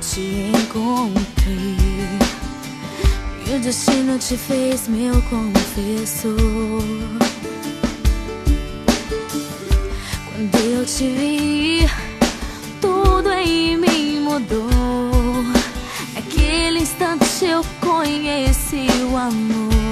te encontrei. E o destino te fez meu confessor. Quando eu te vi, tudo em mim mudou. Naquele instante eu conheci o amor.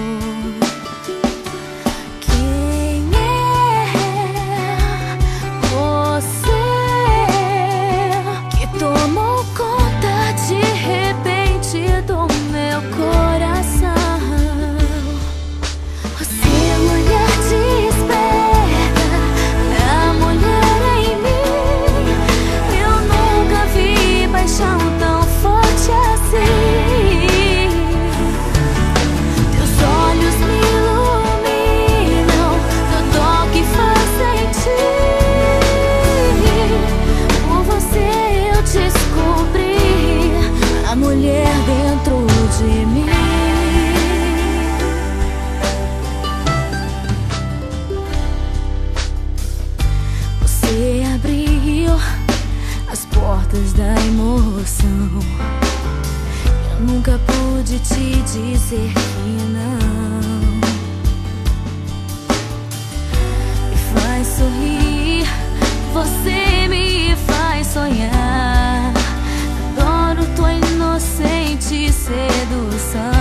da emoção. Eu nunca pude te dizer que não. Me faz sorrir, você me faz sonhar. Adoro tua inocente sedução.